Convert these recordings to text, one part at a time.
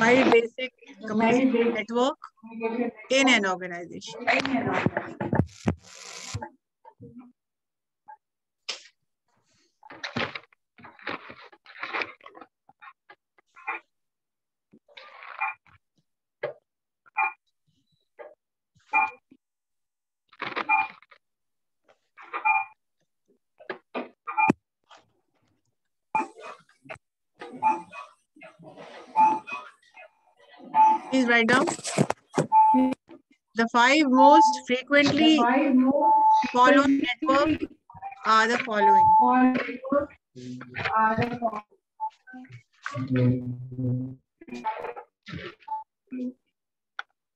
five basic communication network in an organization. write down. The five most frequently followed network are the following.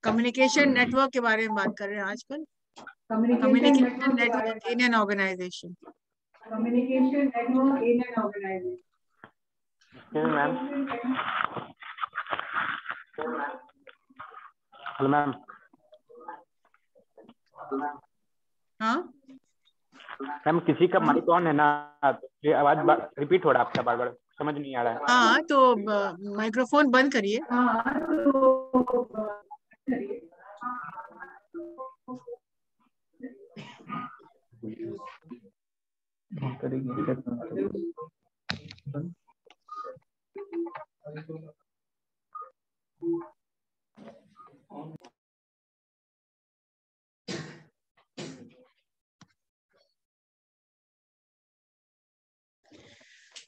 Communication network के बारे में बात कर रहे हैं आजकल। Communication network in an organisation communication network in an organisation ma'am Hello, ma'am. हाँ? Ma'am किसी का माइक ऑन है ना तो ये आवाज़ रिपीट हो रहा है आपका बार बार समझ नहीं आ रहा है। हाँ तो माइक्रोफोन बंद करिए। हाँ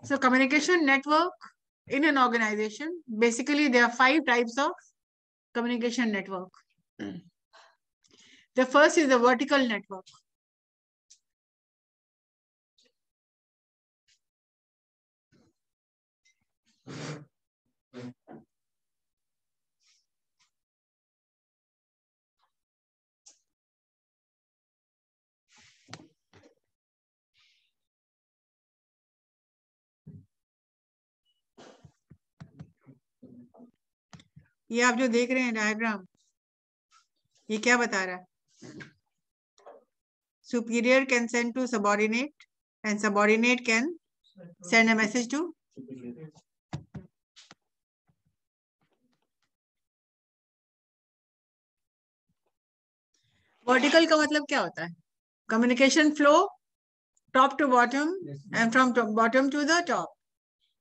So communication network in an organization, basically there are five types of communication network. Hmm. The first is the vertical network. ये आप जो देख रहे हैं डायग्राम ये क्या बता रहा है? Superior can send to subordinate and subordinate can send a message to vertical का मतलब क्या होता है? Communication flow top to bottom and from bottom to the top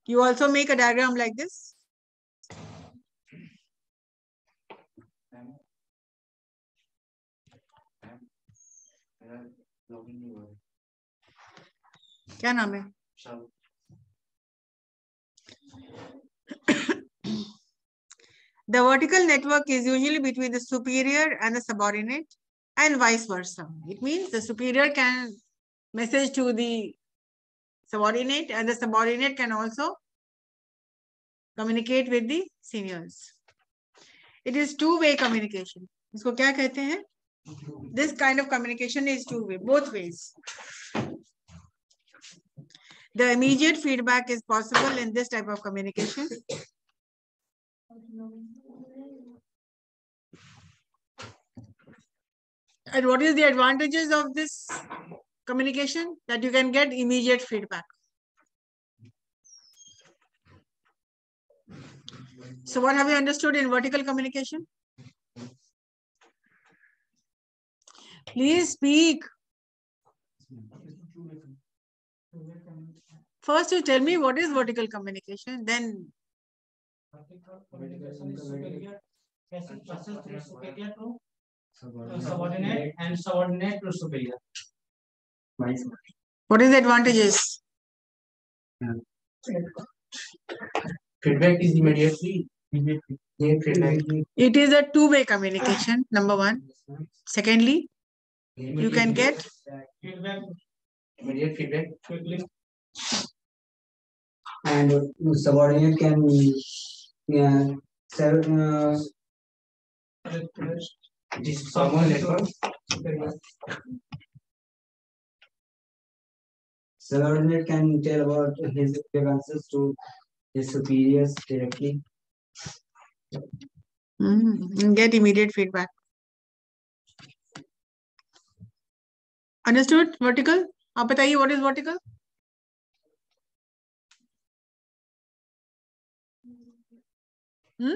you also make a diagram like this. क्या नाम है The vertical network is usually between the superior and the subordinate and vice versa. It means the superior can message to the subordinate and the subordinate can also communicate with the seniors. It is two-way communication. इसको क्या कहते हैं? This kind of communication is two-way, both ways. The immediate feedback is possible in this type of communication. And what is the advantages of this communication? That you can get immediate feedback. So what have you understood in vertical communication? Please speak. First, you tell me what is vertical communication, then subordinate and subordinate to superior. what is the advantages? Feedback is immediately. Immediate. It is a two-way communication, number one. Secondly, you can get feedback. Immediate feedback quickly. and subordinate can yeah, serve, uh, This formal network. subordinate can tell about his grievances to his superiors directly. mm, get immediate feedback. Understood? Vertical? आप बताइए is vertical? Hmm?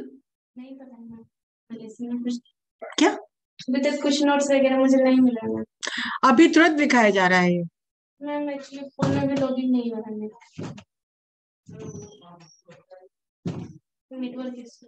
नहीं पता है क्या अभी तक कुछ notes वगैरह मुझे नहीं मिला अभी तुरंत दिखाया जा रहा है मैम एक्चुअली फ़ोन में भी लॉगिन नहीं हो रहा है मेरा नेटवर्क इशू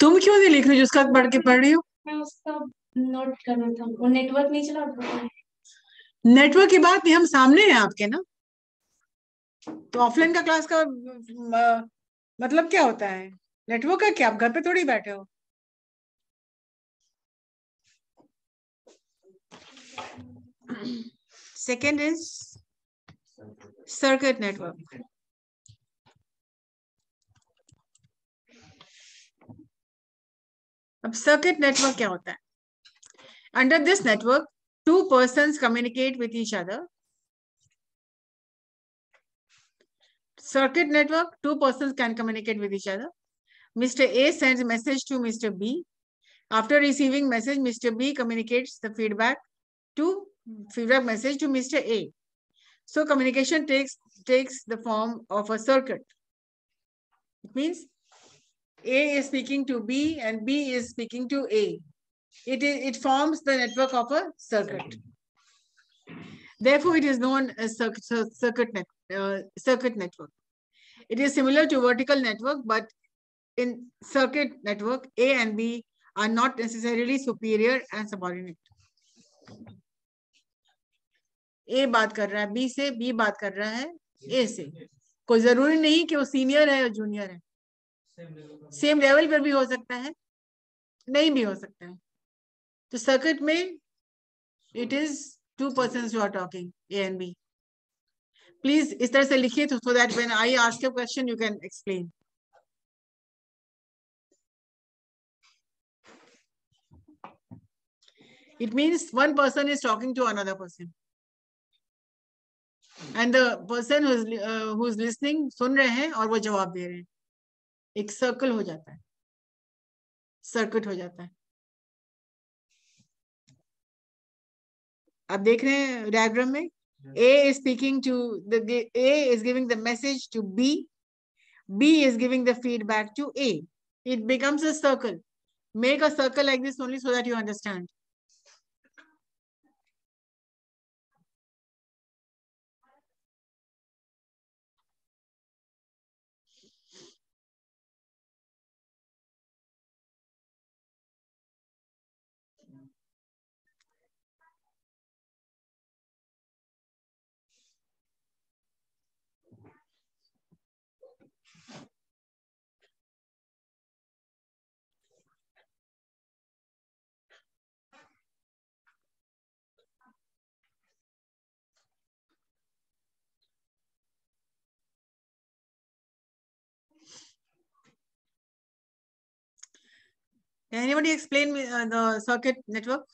तुम क्यों नहीं लिख रही हो जिसका पढ़ के पढ़ रही हो? मैं उसका नोट कर रहा था वो नेटवर्क नहीं चला नेटवर्क की बात नहीं हम सामने हैं आपके ना? तो ऑफलाइन का क्लास का मतलब क्या होता है? नेटवर्क का क्या? आप घर पे थोड़ी बैठे हो। सेकेंड इज़ सर्किट नेटवर्क अब सर्किट नेटवर्क क्या होता है under this network two persons communicate with each other. Circuit network, two persons can communicate with each other. Mr. A sends a message to Mr. B. After receiving message, Mr. B communicates the feedback to feedback message to Mr. A. So communication takes takes the form of a circuit. It means A is speaking to B and B is speaking to A it is it forms the network of a circuit therefore it is known as circuit circuit net uh, circuit network it is similar to vertical network but in circuit network a and b are not necessarily superior and subordinate a बात कर रहा है b से b बात कर रहा है a से कोई ज़रूरी नहीं कि वो सीनियर है या जूनियर है सेम लेवल पर भी हो सकता है। नहीं भी हो सकता है। तो सर्किट में it is two person you are talking A and B please इस तरह से लिखिए तो so that when I ask you question you can explain it means one person is talking to another person and the person who is uh, who listening सुन रहे हैं और वो जवाब दे रहे हैं। एक सर्कल हो जाता है। सर्किट हो जाता है। आप देख रहे हैं डायग्राम में? A is speaking to the A is giving the message to B B is giving the feedback to A it becomes a circle make a circle like this only so that you understand Can anybody explain me uh, the circuit network?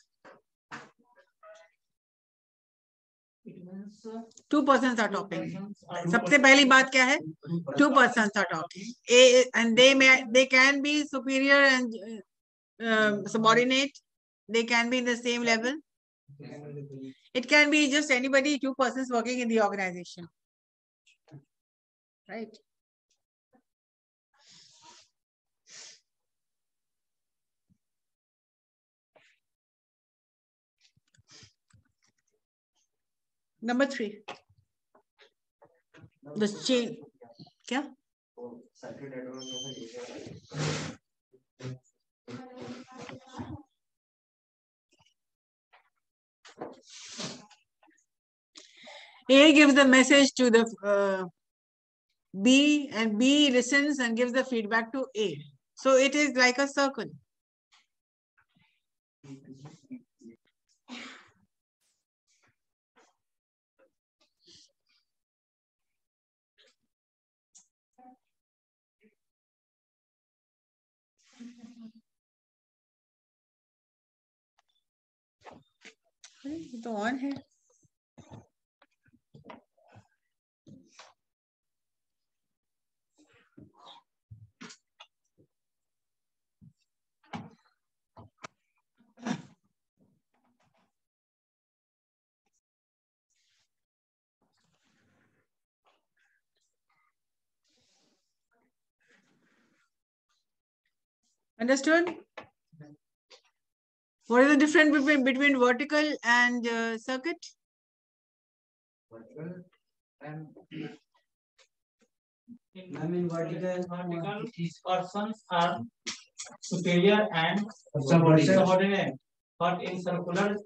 Two persons are talking. सबसे पहली बात क्या है? Two persons are talking. A and they may they can be superior and uh, subordinate. They can be in the same level. It can be just anybody, two persons working in the organization. Right? Number three. The chain. क्या? A gives the message to the uh, B and B listens and gives the feedback to A. So it is like a circle. ये तो on है Understood? What is the difference between, between vertical and uh, circuit? Vertical and I mean vertical. Vertical is persons are superior and subordinate. subordinate. But in circular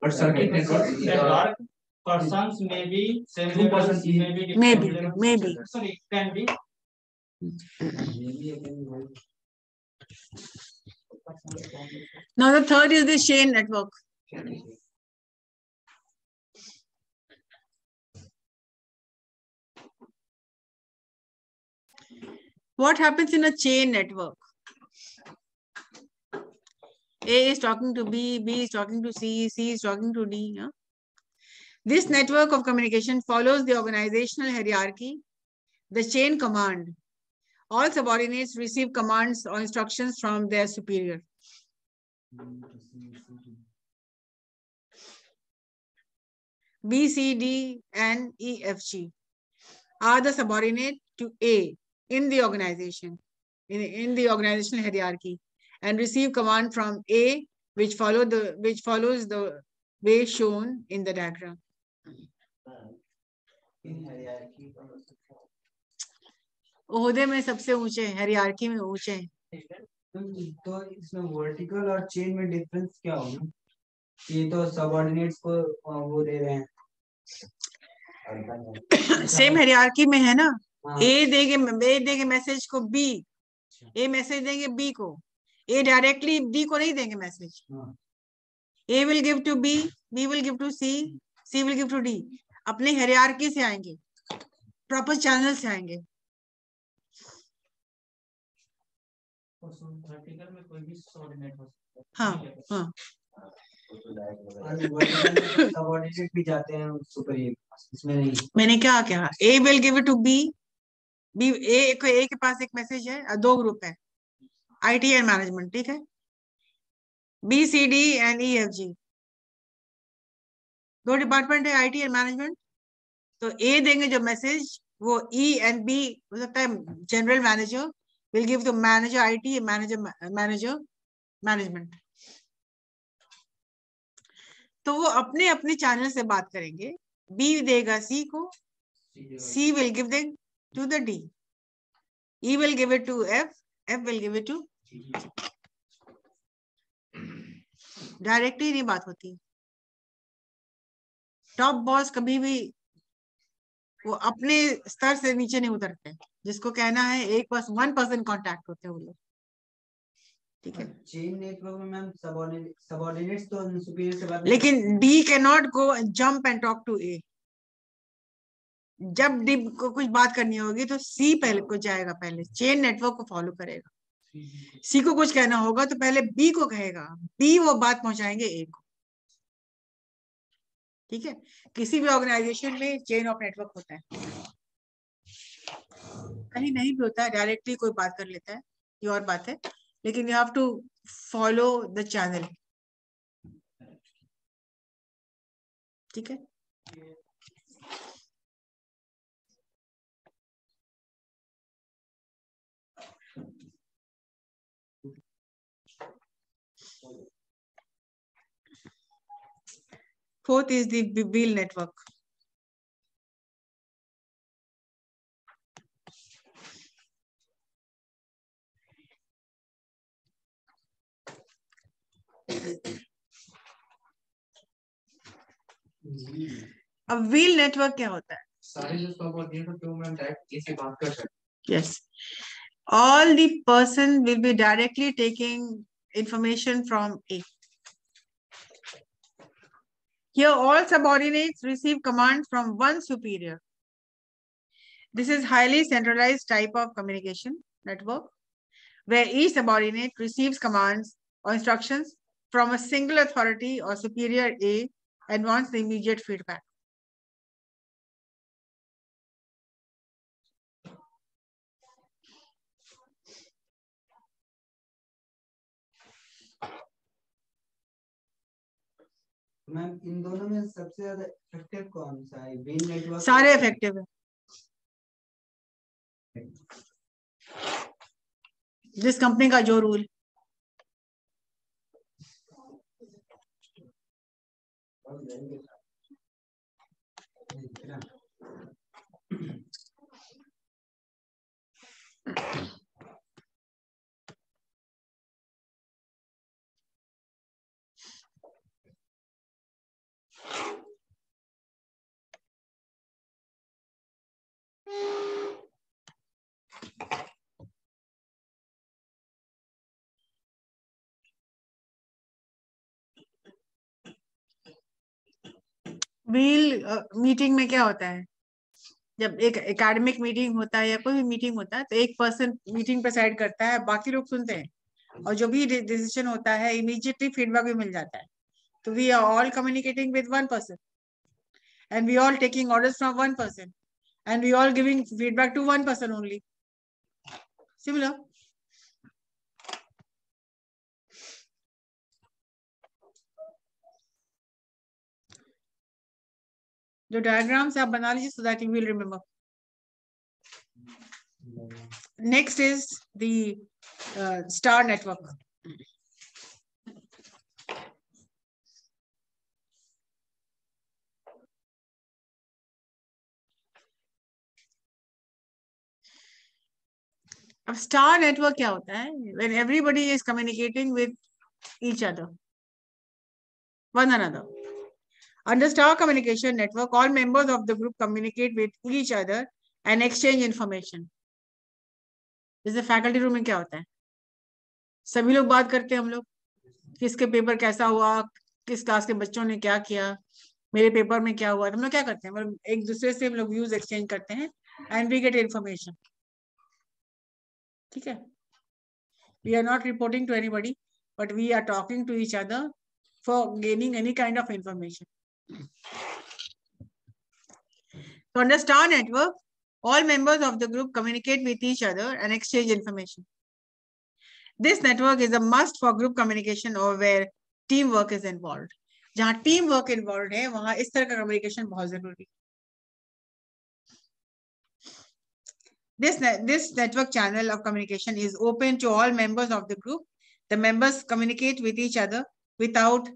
But circuit network is network, persons may be same Two persons may be different Maybe, level. maybe. Sorry, can be. Maybe I can go. Now the third is the chain network. What happens in a chain network? A is talking to B, B is talking to C, C is talking to D. yeah? This network of communication follows the organizational hierarchy, the chain command. All subordinates receive commands or instructions from their superior. B, C, D, and E, F, G are the subordinate to A in the organization, in, in the organizational hierarchy, and receive command from A, which follow the which follows the way shown in the diagram. ओहदे में सबसे ऊँचे हरियार्की में ऊँचे हैं। तो तो इसमें वर्टिकल और चेन में डिफरेंस क्या होगा? ये तो सबऑर्डिनेट्स को वो दे रहे हैं। सेम हरियार्की में है ना? हाँ, ए देंगे ए देंगे मैसेज को बी ए मैसेज देंगे बी को। ए डायरेक्टली डी को नहीं देंगे मैसेज हाँ। A will give to B B will give to C C will give to D अपने हरियार्की से आएँगे। प्रॉपर चैनल से आएँगे वर्टिकल में कोई भी सबऑर्डिनेट हो सकता है। हाँ है। हाँ। भी जाते हैं इसमें नहीं। मैंने क्या कहा? A will give to B B A को ए के पास एक मैसेज है दो ग्रुप है। आईटी एंड मैनेजमेंट ठीक है? B C D and E F G दो डिपार्टमेंट है आईटी एंड मैनेजमेंट तो ए देंगे जो मैसेज वो ई एंड बी हो सकता है general manager will give to manager IT manager manager management तो वो अपने अपने चैनल से बात करेंगे बी देगा सी को C will give them to the D. E will give it to F. F will give it to directly नहीं बात होती टॉप बॉस कभी भी वो अपने स्तर से नीचे नहीं उतरते। जिसको कहना है एक बस वन परसेंट कॉन्टेक्ट होते हैं वो लोग। ठीक है। चेन नेटवर्क में मैम सबऑर्डिनेट्स तो सुपीरियर से बात लेकिन D can not go jump and talk to A जब डी को कुछ बात करनी होगी तो सी पहले को जाएगा पहले। चेन नेटवर्क को फॉलो करेगा। सी को कुछ कहना होगा तो पहले बी को कहेगा। बी वो बात पहुंचाएँगे ए को। ठीक है? किसी भी ऑर्गेनाइजेशन में चेन ऑफ़ नेटवर्क होता है। कहीं नहीं भी होता है डायरेक्टली कोई बात कर लेता है, ये और बात है। लेकिन you have to follow the channel ठीक है? Fourth is the whe- wheel network. अब व्हील नेटवर्क क्या होता है सारे जो सबऑर्डिनेट होते हैं वो मैम डायरेक्ट ए से बात कर सकते Yes. All the person will be directly taking information from A. Here, all subordinates receive commands from one superior. This is highly centralized type of communication network where each subordinate receives commands or instructions from a single authority or superior A and wants the immediate feedback. Ma'am इन दोनों में सबसे ज़्यादा effective कौन सा है? वेन network सारे effective है। जिस कंपनी का जो रूल व्हील मीटिंग में क्या होता है? जब एक एकेडमिक मीटिंग होता है या कोई भी मीटिंग होता है तो एक पर्सन मीटिंग प्रेसाइड करता है, बाकी लोग सुनते हैं। और जो भी डिसीज़न होता है इमीडिएटली फीडबैक भी मिल जाता है। तो we are all communicating with one person and we all taking orders from one person and we all giving feedback to one person only similar जो डायग्राम से आप बना लीजिए so that you will remember next is the star network अब star network क्या होता है? When everybody is communicating with each other one another under star communication network, all members of the group communicate with each other and exchange information. जैसे faculty room में क्या होता है? सभी लोग बात करते हैं हम लोग। किसके पेपर कैसा हुआ? किस क्लास के बच्चों ने क्या किया? मेरे पेपर में क्या हुआ? तो हम लोग क्या करते हैं? मतलब एक दूसरे से हम लोग व्यूज़ एक्सचेंज करते हैं एंड वी गेट इन्फॉर्मेशन ठीक है? We are not reporting to anybody but we are talking to each other for gaining any kind of information तो under star network all members of the group communicate with each other and exchange information. This network is a must for group communication or where teamwork is involved. जहाँ team work involve है वहां इस तरह का communication बहुत जरूरी This, ne- this network channel of communication is open to all members of the group. The members communicate with each other without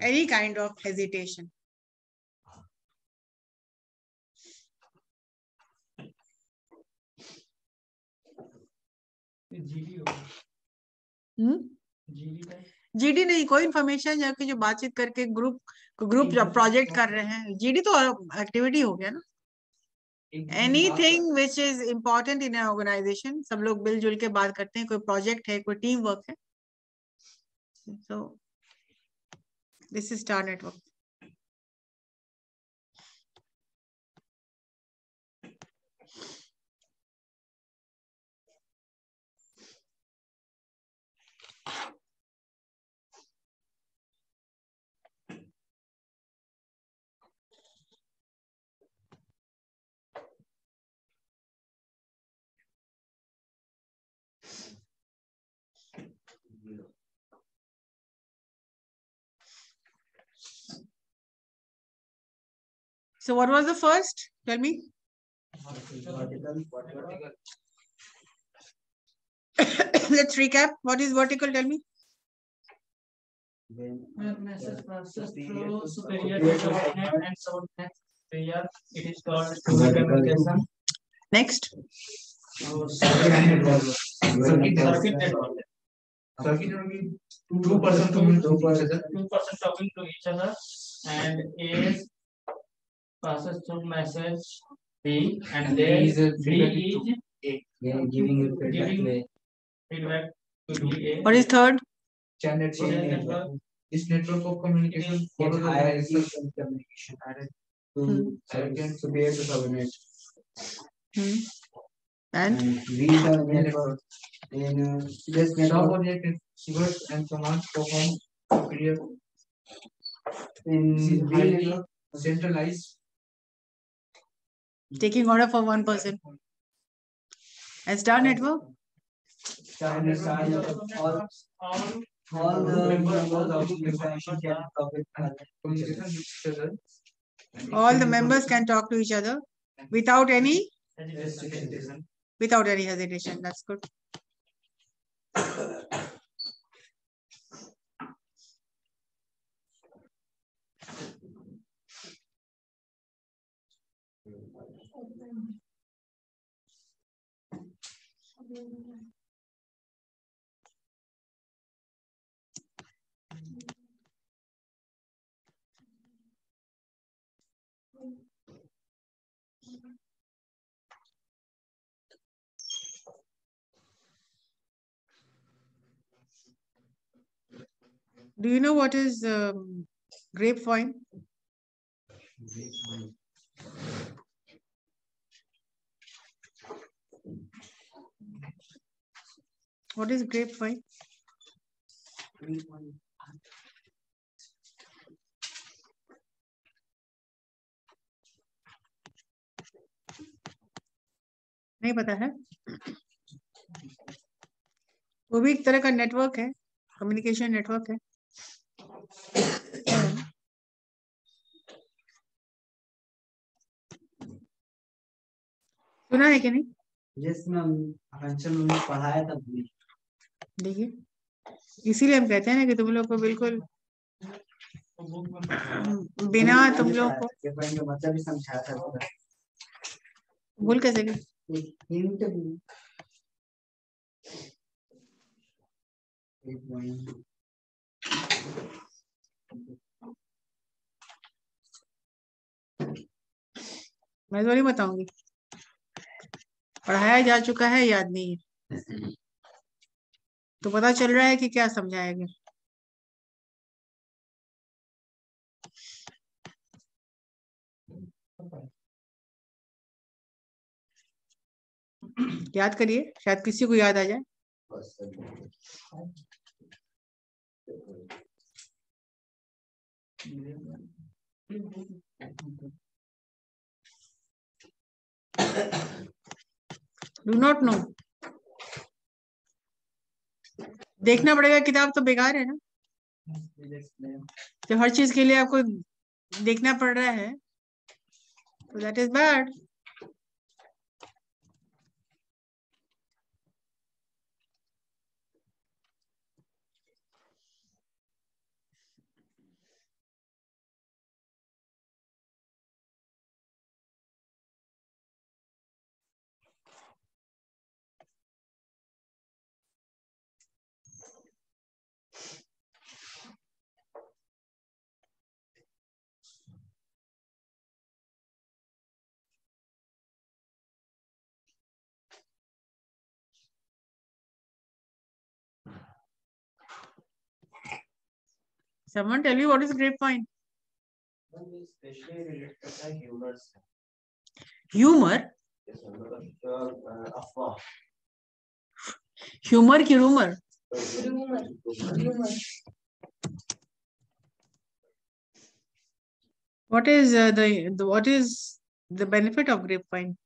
any kind of hesitation. GD Hmm? GD नहीं कोई information जाके जो बातचीत करके group group project कर रहे हैं। GD तो एक्टिविटी हो गया ना। एक anything which is important in organisation सब लोग मिलजुल के बात करते हैं कोई प्रोजेक्ट है कोई टीम वर्क है। So this is star network So what was the first? Tell me. Let's recap. What is vertical? Tell me. To is. Next. two person talking to each other and A passes through message B and B then is a B feedback is Yeah, giving it feedback Giving- feedback to B A. What is third? Channel Chain chain network. This network of communication Get follows the hierarchy lines and communication. Hmm. To Second. superior to subordinate. Hmm. And And we the network. In uh, this network, subordinate receivers and commands perform superior in This is real highly network, centralized. Taking order for one person. And star network, star network, all the Members, all members the of the organization can talk with other. Communication with each other. all the members can talk to each other without any, hesitation. without any hesitation. That's good. Do you know what is um, grapevine? What is grapevine? नहीं पता है वो भी एक तरह का network है communication network है सुना है कि नहीं? जिसमें हम हंसन में पढ़ाया था देखिए इसीलिए हम कहते हैं ना कि तुम लोग को बिल्कुल बिना तुम लोग को मतलब समझाया था भूल कैसे गए? मैं तो नहीं बताऊँगी। पढ़ाया जा चुका है, याद नहीं है। तो पता चल रहा है कि क्या समझाया गया याद करिए, शायद किसी को याद आ जाए। डू नॉट नो देखना पड़ेगा, किताब तो बेकार है ना? तो हर चीज़ के लिए आपको देखना पड़ रहा है। तो that is bad Someone tell me what is grapevine? Humor. Humor ki rumor. Rumor. rumor. What is uh, the, the what is the benefit of grapevine?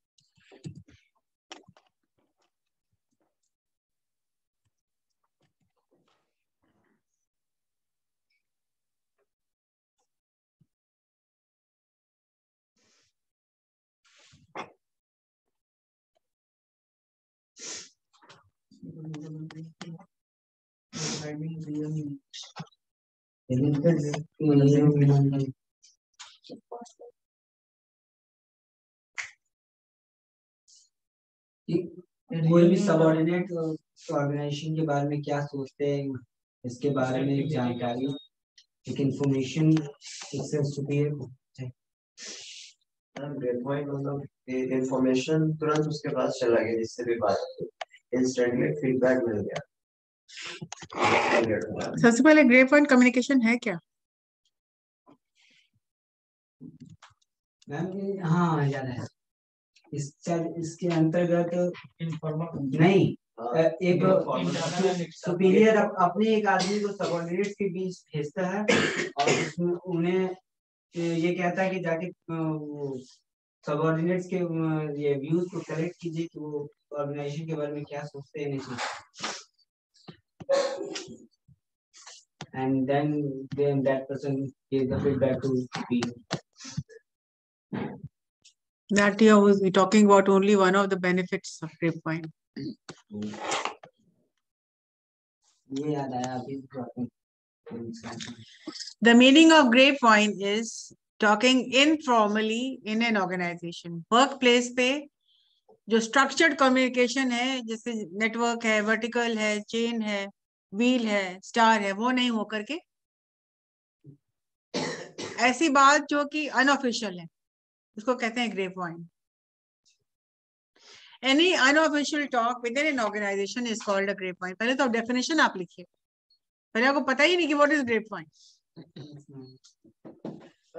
कोई भी सबऑर्डिनेट ऑर्गेनाइजेशन के बारे में क्या सोचते हैं? इसके बारे में जानकारी एक इंफॉर्मेशन इससे सुपीरियर ग्रेट मतलब इंफॉर्मेशन तुरंत उसके पास चला गया, जिससे भी बात इंस्टेंटली फीडबैक मिल गया सबसे पहले ग्रेपवाइन कम्युनिकेशन है क्या मैम ये हाँ याद है इस चल- इसके अंतर्गत. नहीं एक. सुपीरियर अपने एक आदमी को सबऑर्डिनेट्स के बीच भेजता है और उसमें उन्हें ये कहता है कि जाके वो सबऑर्डिनेट्स के ये व्यूज़ को कलेक्ट कीजिए कि वो ऑर्गेनाइजेशन के बारे में क्या सोचते हैं नहीं सोचते and then then that person gives the feedback to superior That year was we talking about only one of the benefits of grapevine. ये याद आया अभी जो आपने The meaning of grapevine is talking informally in an organization. Workplace पे जो structured communication है, जैसे नेटवर्क है वर्टिकल है चेन है व्हील है स्टार है, वो नहीं हो करके ऐसी बात जो कि अनऑफिशियल है, उसको कहते हैं grape vine any unofficial talk within an organisation is called a grape पहले तो डेफिनेशन आप लिखिए। पहले आपको पता ही नहीं कि वॉट इज़ ग्रे वाइन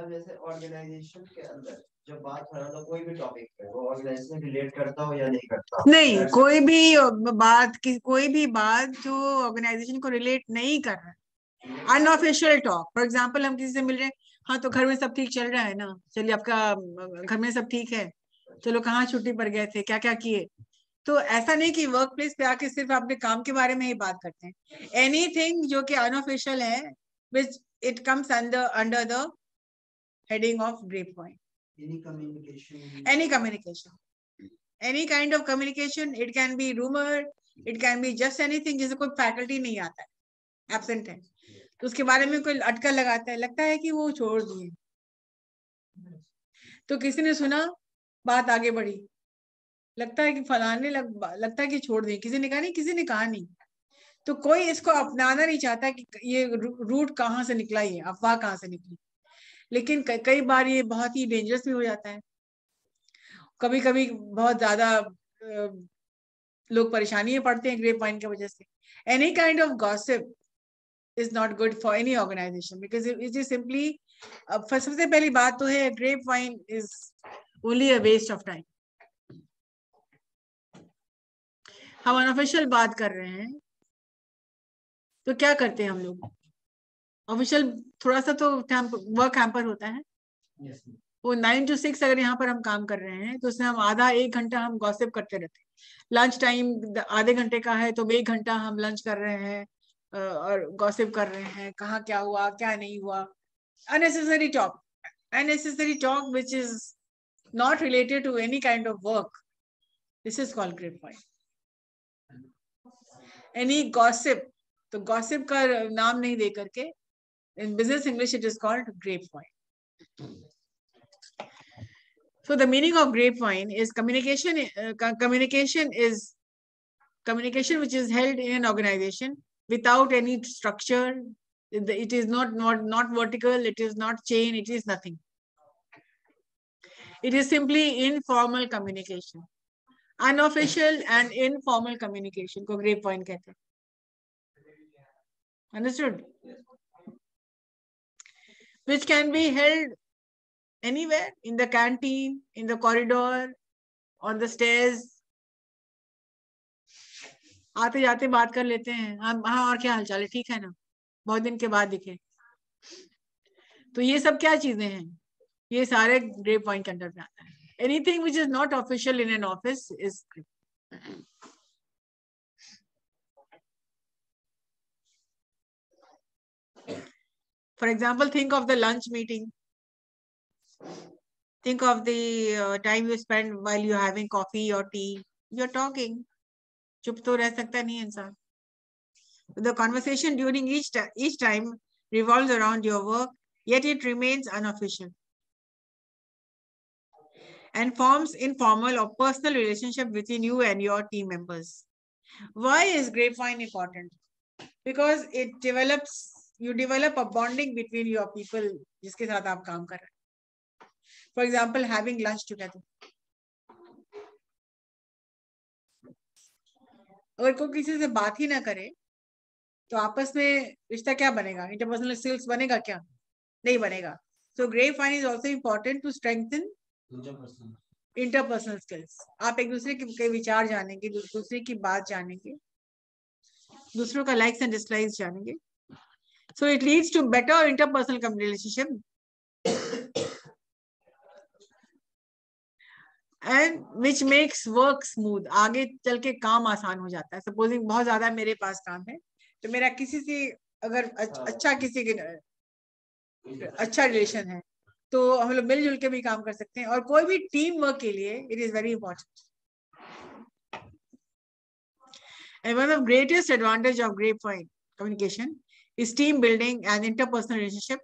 जैसे ऑर्गेनाइजेशन के अंदर जब बात हो रहा था कोई भी टॉपिक पे वो ऑर्गेनाइजेशन रिलेट करता हो या नहीं करता नहीं That's- कोई भी बात की कोई भी बात जो ऑर्गेनाइजेशन को रिलेट नहीं कर रहा अनऑफिशियल टॉक फॉर एग्जांपल हम किसी से मिल रहे हैं हाँ तो घर में सब ठीक चल रहा है ना? चलिए आपका घर में सब ठीक है? चलो कहाँ छुट्टी पर गए थे? क्या क्या किए? तो ऐसा नहीं कि वर्क प्लेस पे आके सिर्फ़ अपने काम के बारे में ही बात करते हैं। एनीथिंग जो कि अनऑफिशियल है which it comes under under the heading of grape point any communication? Any communication. Any kind of communication it can be rumor it can be just anything जिसे कोई फैकल्टी नहीं आता है एबसेंट है। तो उसके बारे में कोई अटकल लगाता है लगता है कि वो छोड़ दिए। तो किसी ने सुना बात आगे बढ़ी। लगता है कि फलाने लग, लगता है कि छोड़ दिए। किसी ने कहा नहीं किसी ने कहा नहीं। तो कोई इसको अपनाना नहीं चाहता कि ये रूट कहाँ से निकला ये अफवाह कहाँ से निकली। लेकिन कई बार ये बहुत ही डेंजरस भी हो जाता है। कभी कभी बहुत ज़्यादा लोग परेशानी में पड़ते हैं ग्रेप वाइन की वजह से। Any kind of gossip is not good for any organisation because it is simply सबसे पहली बात तो है grape vine is only a waste of time हम अनऑफिशियल बात कर रहे हैं तो क्या करते हैं हम लोग? ऑफिशियल थोड़ा सा तो वर्क हैम्पर होता है। Yes वो नाइन टू सिक्स अगर यहाँ पर हम काम कर रहे हैं तो उसमें हम आधा एक घंटा हम गॉसिप करते रहते हैं। लंच टाइम आधे घंटे का है तो एक घंटा हम लंच कर रहे हैं और गॉसिप कर रहे हैं कहाँ क्या हुआ क्या नहीं हुआ। Unnecessary talk unnecessary talk which is not related to any kind of work this is called grapevine any gossip तो gossip का नाम नहीं दे करके in business english it is called grapevine so the meaning of grapevine is communication uh, co- communication is communication which is held in an organization without any structure it it is not not not vertical it is not chain it is nothing it is simply informal communication unofficial and informal communication को grapevine कहते हैं understood Which can be held anywhere, in the canteen, in the corridor, on the stairs. आते जाते बात कर लेते हैं। हाँ हाँ और क्या हालचाल है? ठीक है ना? बहुत दिन के बाद दिखे। तो ये सब क्या चीज़ें हैं? ये सारे ग्रेप पॉइंट के अंडर में आता है। Anything which is not official in an office is For example, think of the lunch meeting. Think of the uh, time you spend while you're having coffee or tea. You're talking. चुप तो रह सकता नहीं इंसान. The conversation during each ti- each time revolves around your work, yet it remains unofficial and forms informal or personal relationship between you and your team members. Why is grapevine important? Because it develops, you develop a bonding between your people जिसके साथ आप काम कर रहे हैं. For example having lunch together. अगर कोई किसी से बात ही ना करे तो आपस में रिश्ता क्या बनेगा? इंटरपर्सनल स्किल्स बनेगा क्या? नहीं बनेगा। So grape fine is also important to strengthen interpersonal skills आप एक दूसरे के विचार जानेंगे दूसरे की बात जानेंगे दूसरों का लाइक्स एंड डिसलाइक्स जानेंगे। So it leads to better interpersonal relationship and which makes work smooth आगे चल के काम आसान हो जाता है। सपोजिंग बहुत ज़्यादा मेरे पास काम है तो मेरा किसी से अगर अच्छा किसी के अच्छा रिलेशन है तो हम लोग मिलजुल के भी काम कर सकते हैं। और कोई भी टीम वर्क के लिए it is very important And one of the greatest advantage of grapevine communication is team building and interpersonal relationship.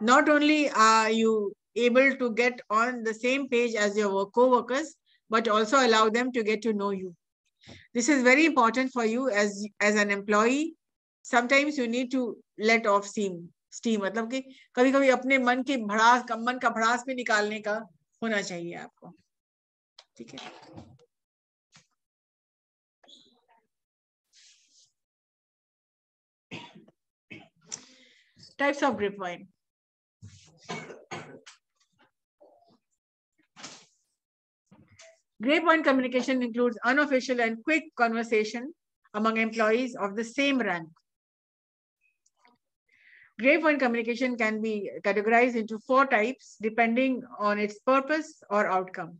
Not only are you able to get on the same page as your co-workers, but also allow them to get to know you. This is very important for you as, as an employee. Sometimes you need to let off steam. steam मतलब कि कभी कभी अपने मन की भड़ास मन का भड़ास भी निकालने का होना चाहिए आपको ठीक है types of grapevine Grapevine communication includes unofficial and quick conversation among employees of the same rank. Grapevine communication can be categorized into four types depending on its purpose or outcome.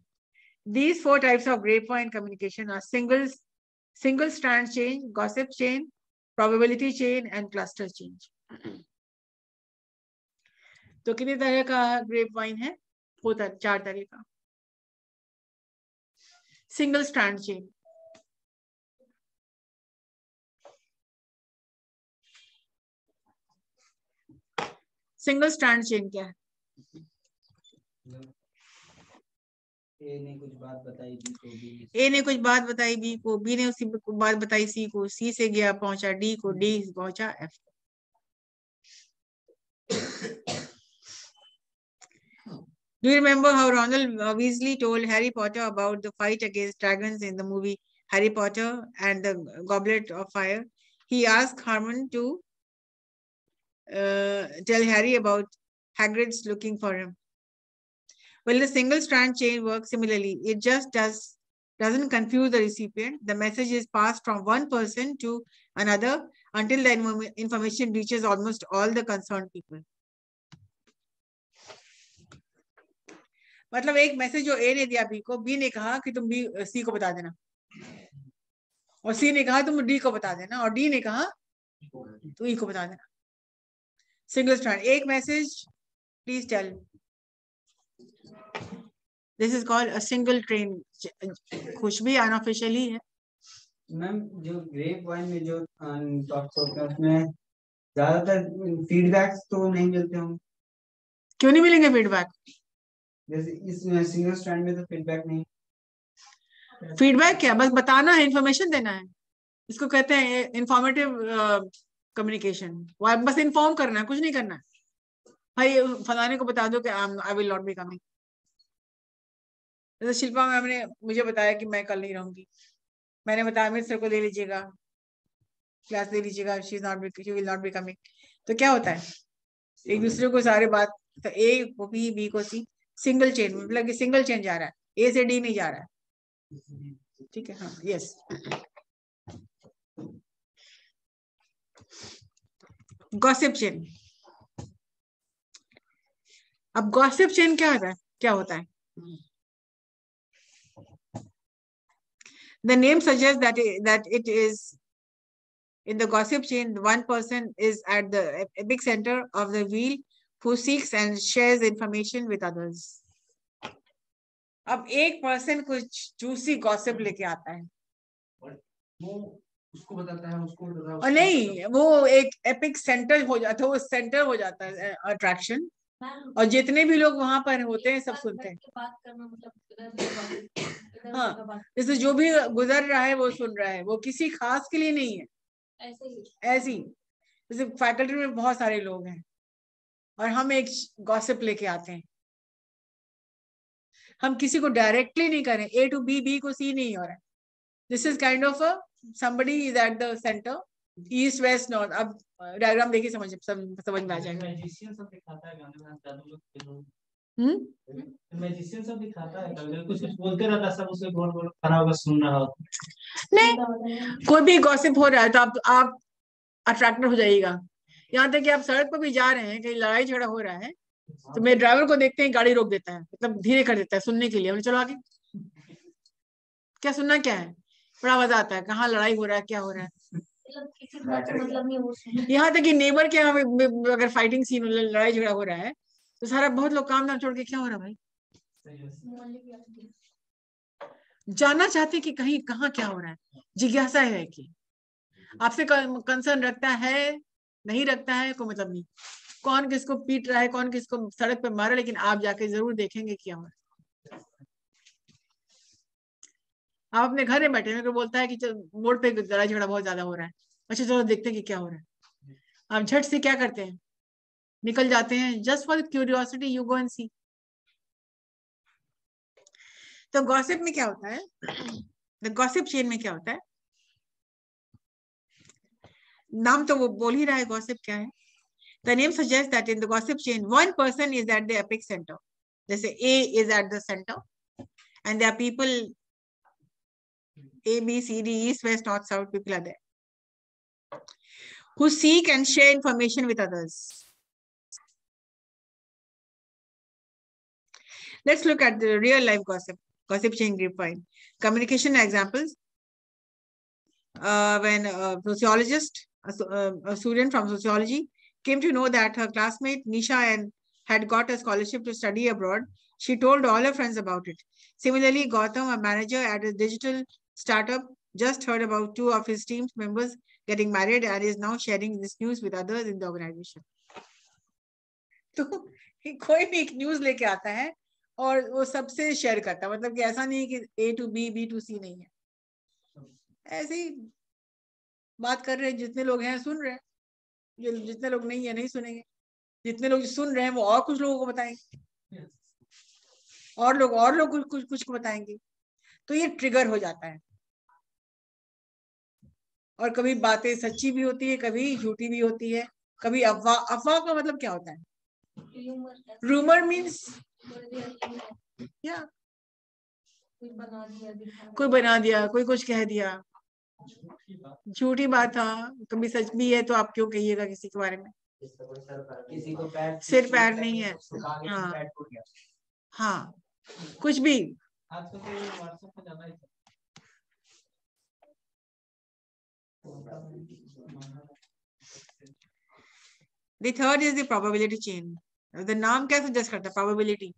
These four types of grapevine communication are singles, single strand chain, gossip chain, probability chain, and cluster change. तो कितने तरह का ग्रेप वाइन है? वो तर, चार तरह का। Single strand chain single stand chain क्या है? ए ने कुछ बात बताई बी को बी ए ने कुछ बात बताई बी को बी ने उसी बात बताई सी को सी से गया पहुँचा डी को डी पहुँचा F Do you remember how Ronald Weasley told Harry Potter about the fight against dragons in the movie Harry Potter and the Goblet of Fire? He asked Harmon to uh, tell Harry about Hagrid's looking for him. Well, the single strand chain works similarly. It just does doesn't confuse the recipient. The message is passed from one person to another until the information reaches almost all the concerned people. मतलब एक message जो A ने दिया B को B ने कहा कि तुम बी सी को बता देना। और सी ने कहा तुम डी को बता देना और डी ने कहा तो ई को बता देना। सिंगल स्ट्रैंड एक message please tell this is called a single train कुछ भी अनऑफिशियली है। मैम जो ग्रेप वाइन में जो टॉक्स होते हैं उसमें ज़्यादातर फीडबैक्स तो नहीं मिलते होंगे। क्यों नहीं मिलेंगे फीडबैक जैसे इस सिंगल स्टैंड में तो फीडबैक नहीं। फीडबैक क्या? बस बताना है इंफॉर्मेशन देना है। इसको कहते हैं इंफॉर्मेटिव कम्युनिकेशन बस इन्फॉर्म करना है, कुछ नहीं करना है। भाई, फलाने को बता दो कि I will not be coming जैसे शिल्पा मैम ने मुझे बताया कि मैं कल नहीं रहूँगी। मैंने बताया अमित सर को ले लीजिएगा। क्लास ले लीजिएगा। She is not she will not be coming तो क्या होता है? एक दूसरे को सारे बात तो ए को बी बी को सी सिंगल चेन मतलब कि सिंगल चेन जा रहा है। ए से डी नहीं जा रहा है। ठीक है हाँ यस गॉसिप चेन अब गॉसिप चेन क्या होता है? क्या होता है? The name suggest that that it is in the gossip chain one person is at the epic center of the wheel who seeks and shares information with others. अब एक person कुछ juicy gossip लेके आता है। वो उसको बताता है उसको और नहीं वो एक एपिक सेंटर हो जाता है वो सेंटर हो जाता है अट्रैक्शन और जितने भी लोग वहाँ पर होते हैं सब सुनते हैं। मतलब हाँ जैसे जो भी गुजर रहा है वो सुन रहा है। वो किसी खास के लिए नहीं है। ऐसे ही। ऐसी जैसे फैकल्टी में बहुत सारे लोग हैं। और हम एक गॉसिप लेके आते हैं। हम किसी को डायरेक्टली नहीं करें। ए टू बी बी को सी नहीं हो रहा है। This is kind of somebody is at the center east west north. अब डायग्राम देखिए समझ समझ में आ जाएगा। मैजिशियन सब दिखाता है हम्म? कुछ कुछ बोलते रहता सब उसे गोल गोल खड़ा होकर सुन रहा हो। नहीं कोई भी गॉसिप हो रहा है तो आप आप अट्रैक्टर हो जाइएगा। यहाँ तक कि आप सड़क पर भी जा रहे हैं, कहीं लड़ाई झगड़ा हो रहा है तो मेरे ड्राइवर को देखते हैं, गाड़ी रोक देता है मतलब धीरे कर देता है सुनने के लिए। चलो आगे। क्या सुनना क्या है? बड़ा मज़ा आता है, कहाँ लड़ाई हो रहा है, क्या हो रहा है? मतलब मतलब यहाँ तक कि नेबर के यहाँ अगर फाइटिंग सीन लड़ाई झगड़ा हो रहा है तो सारा बहुत लोग काम धाम छोड़ के क्या हो रहा है भाई। जानना चाहते कि कहीं, कहाँ क्या हो रहा है? जिज्ञासा है कि। आपसे कंसर्न रखता है नहीं रखता है कोई मतलब नहीं। कौन किसको पीट रहा है, कौन किसको सड़क पे मारा लेकिन आप जाके ज़रूर देखेंगे क्या हो रहा है। आप अपने घर में बैठे हैं कोई बोलता है कि मोड़ पे लड़ाई झगड़ा बहुत ज़्यादा हो रहा है। अच्छा चलो देखते हैं कि क्या हो रहा है। आप झट से क्या करते हैं? निकल जाते हैं just for curiosity you go and see तो गॉसिप में क्या होता है? द गॉसिप चेन में क्या होता है? नाम तो वो बोल ही रहा है गॉसिप क्या है the name suggest that in the gossip chain one person is at the epic center जैसे A is at the center and there people A B C D east west north south people are there who seek and share information with others Let's look at the real life gossip, gossip chain grapevine. Communication examples. Uh, when a sociologist a, so- uh, a student from sociology, came to know that her classmate Nisha and had got a scholarship to study abroad, she told all her friends about it. Similarly, Gautam, a manager at a digital startup, just heard about two of his team members getting married and is now sharing this news with others in the organization. तो कोई भी एक news लेके आता है और वो सबसे शेयर करता है मतलब कि ऐसा नहीं है कि A to B B to C नहीं है ऐसे ही बात कर रहे हैं जितने लोग हैं सुन रहे हैं। जो जितने लोग नहीं है नहीं सुनेंगे। जितने लोग सुन रहे हैं वो और कुछ लोगों को बताएँगे। और लोग और लोग कुछ कुछ कुछ को बताएँगे। तो ये ट्रिगर हो जाता है। और कभी बातें सच्ची भी होती है कभी झूठी भी होती है कभी अफवाह। अफवाह का मतलब क्या होता है? रूमर मीन्स या कोई बना दिया कोई कुछ कह दिया। झूठी बात हाँ कभी सच भी है तो आप क्यों कहिएगा किसी के बारे में किसी को पैर सिर पैर नहीं है हाँ। हाँ कुछ भी तो The third is the probability chain. The नाम क्या suggest करता है probability.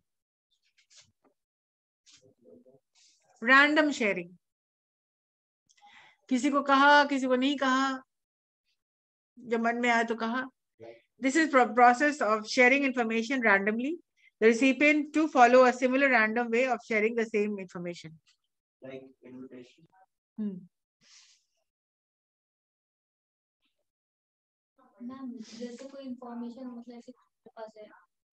Random sharing. किसी को कहा किसी को नहीं कहा जब मन में आया तो कहा। This is process of sharing information randomly the recipient to follow a similar random way of sharing the same information जैसे कोई इन्फॉर्मेशन मतलब ऐसी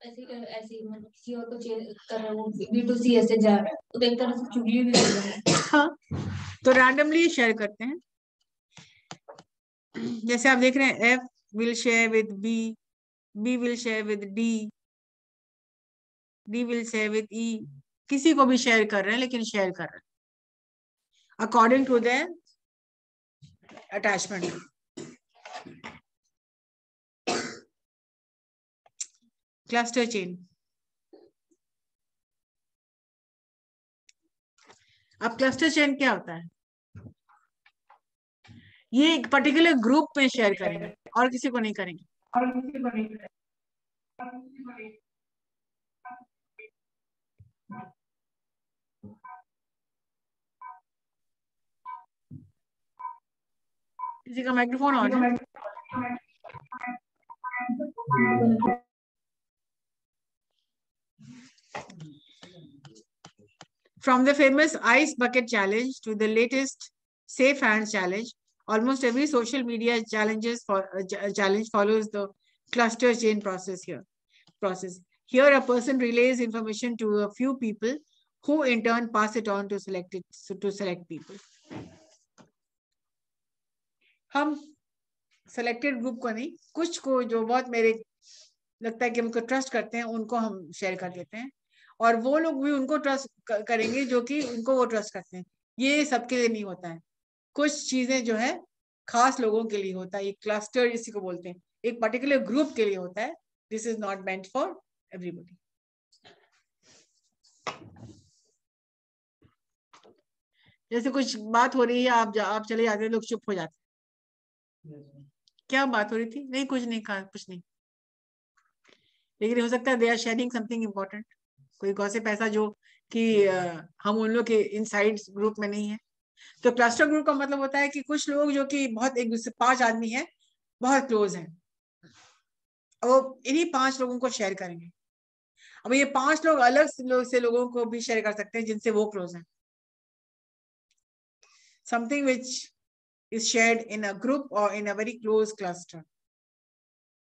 ऐसी ऐसी मतलब किसी और को चेंज कर रहा हूँ बी टू सी ऐसे जा रहा है तो एक तरह से चुगली भी कर रहा है। हाँ। तो रैंडमली शेयर करते हैं। जैसे आप देख रहे हैं F will share with B B will share with D D will share with E किसी को भी शेयर कर रहे हैं, लेकिन शेयर कर रहे हैं। According to the attachment cluster chain अब क्लस्टर चेन क्या होता है? ये एक पर्टिकुलर ग्रुप में शेयर करेंगे और किसी को नहीं करेंगे। और किसी को नहीं करें। और किसी किसी का माइक्रोफोन ऑन है। From the famous ice bucket challenge to the latest safe hands challenge, almost every social media challenges for uh, challenge follows the cluster chain process here. Process here, a person relays information to a few people, who in turn pass it on to selected so to select people. हम selected group को नहीं कुछ को जो बहुत मेरे लगता है कि हमको ट्रस्ट करते हैं उनको हम शेयर कर देते हैं और वो लोग भी उनको ट्रस्ट करेंगे जो कि उनको वो ट्रस्ट करते हैं। ये सबके लिए नहीं होता है। कुछ चीज़ें जो है खास लोगों के लिए होता है। एक क्लस्टर इसी को बोलते हैं। एक पर्टिकुलर ग्रुप के लिए होता है। This is not meant for everybody जैसे कुछ बात हो रही है आप जा, आप चले जाते लोग चुप हो जाते क्या बात हो रही थी? नहीं कुछ नहीं कहा कुछ नहीं। लेकिन हो सकता है they are sharing something important कोई गॉसिप ऐसा जो कि हम उन लोग के इनसाइड ग्रुप में नहीं है। तो क्लस्टर ग्रुप का मतलब होता है कि कुछ लोग जो कि बहुत एक दूसरे पाँच आदमी है बहुत क्लोज हैं। वो इन्हीं पाँच लोगों को शेयर करेंगे। अब ये पाँच लोग अलग लोग से लोगों को भी शेयर कर सकते हैं जिनसे वो क्लोज हैं। Something which is shared in a group or in a very close cluster.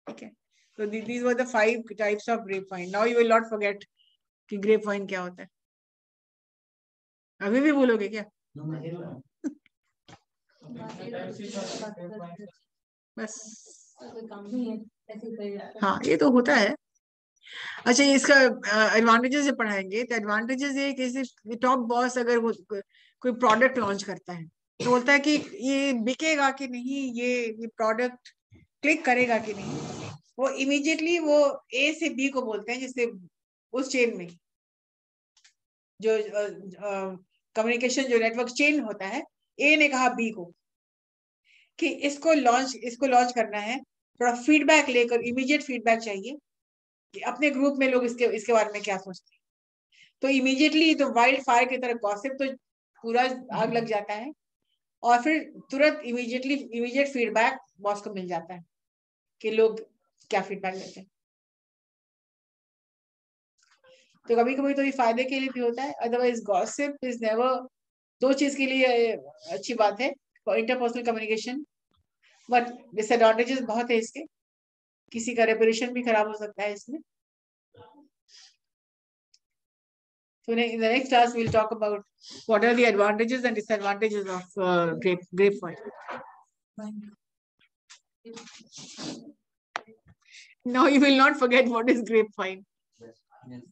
Okay? So these were the five types of grapevine now you will not forget कि ग्रेप वाइन क्या होता है? अभी भी बोलोगे क्या? बस। हाँ ये तो होता है। अच्छा इसका एडवांटेजेस से पढ़ाएँगे। तो एडवांटेजेस ये कैसे टॉप बॉस अगर वो, कोई प्रोडक्ट लॉन्च करता है तो बोलता है कि ये बिकेगा कि नहीं, ये ये प्रोडक्ट क्लिक करेगा कि नहीं, वो इमीडिएटली वो ए से बी को बोलते हैं, जिससे उस चेन में। जो कम्युनिकेशन जो नेटवर्क चेन होता है ए ने कहा बी को कि इसको लॉन्च इसको लॉन्च करना है। थोड़ा फीडबैक लेकर इमीडिएट फीडबैक चाहिए कि अपने ग्रुप में लोग इसके इसके बारे में क्या सोचते हैं। तो इमीडिएटली तो वाइल्ड फायर की तरह गॉसिप तो पूरा आग लग जाता है और फिर तुरंत इमीडिएटली इमीडिएट फीडबैक बॉस को मिल जाता है कि लोग क्या फीडबैक देते हैं। तो कभी कभी तो ये फ़ायदे के लिए भी होता है अदरवाइज़ गॉसिप इज़ नेवर दो चीज़ के लिए अच्छी बात है इंटरपर्सनल कम्युनिकेशन बट डिसएडवांटेजेस बहुत है इसके किसी का रेपुटेशन भी खराब हो सकता है इसमें तो in the next class we will talk about what are the advantages and disadvantages of grape grape point Now you will not forget what is grapevine. Yes.